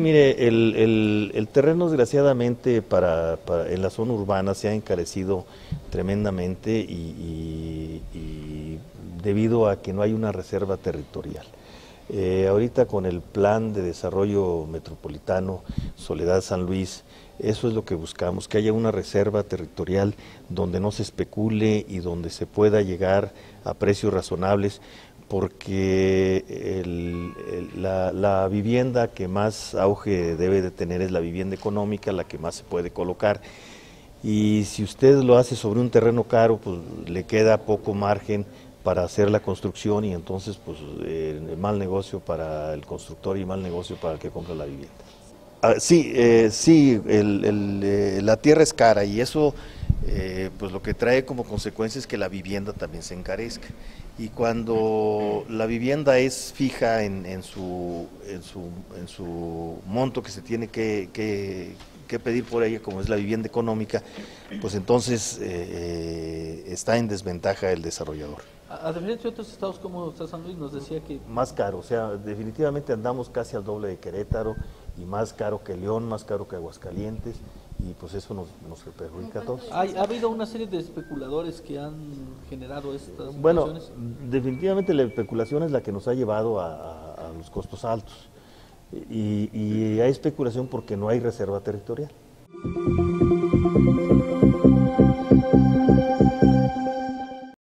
mire, el, terreno desgraciadamente para, en la zona urbana se ha encarecido tremendamente y, debido a que no hay una reserva territorial. Eh, ahorita con el plan de desarrollo metropolitano Soledad San Luis, eso es lo que buscamos, que haya una reserva territorial donde no se especule y donde se pueda llegar a precios razonables, porque la, vivienda que más auge debe de tener es la vivienda económica, la que más se puede colocar. Y si usted lo hace sobre un terreno caro, pues le queda poco margen para hacer la construcción y entonces pues eh, mal negocio para el constructor y mal negocio para el que compra la vivienda. Ah, sí, eh, sí, eh, la tierra es cara y eso pues lo que trae como consecuencia es que la vivienda también se encarezca. Y cuando la vivienda es fija en, en, su, en, su, en su monto que se tiene que, que, pedir por ella, como es la vivienda económica, pues entonces está en desventaja el desarrollador. A, diferencia de otros estados como San Luis nos decía que... Más caro, o sea, definitivamente andamos casi al doble de Querétaro y más caro que León, más caro que Aguascalientes y pues eso nos, nos perjudica a todos. ¿Ha, habido una serie de especuladores que han generado estas Bueno, definitivamente la especulación es la que nos ha llevado a, los costos altos y, y hay especulación porque no hay reserva territorial.